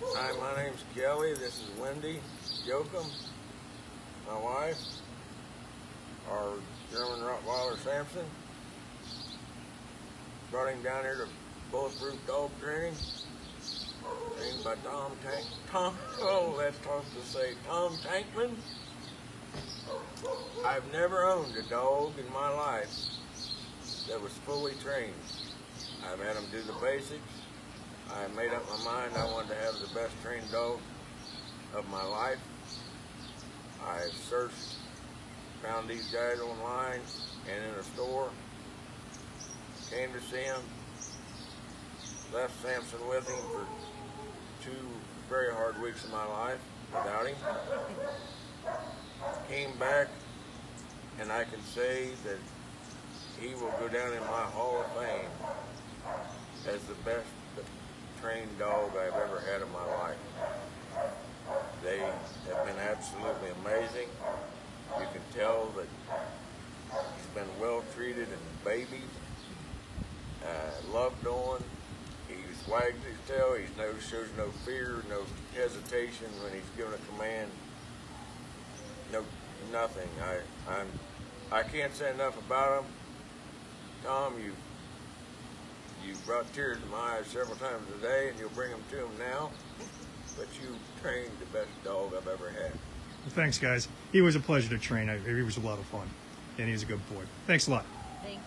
Hi, my name's Kelly. This is Wendy Jokum, my wife. Our German Rottweiler Samson. Brought him down here to bulletproof dog training. Trained by Tom Tank. Tom. Oh, that's tough to say. Tom Tankman. I've never owned a dog in my life that was fully trained. I've had him do the basics. I made up my mind I wanted to have the best trained dog of my life. I searched, found these guys online and in a store, came to see him, left Samson with him for two very hard weeks of my life without him. Came back, and I can say that he will go down in my Hall of Fame as the best trained dog I've ever had in my life. They have been absolutely amazing. You can tell that he's been well treated and babied, uh, loved on. He wags his tail. He no, shows no fear, no hesitation when he's given a command. No, nothing. I, I'm, I can't say enough about him. Tom, you you brought tears to my eyes several times a day, and you'll bring them to him now. But you trained the best dog I've ever had. Well, thanks, guys. He was a pleasure to train. He was a lot of fun, and he was a good boy. Thanks a lot. Thank you.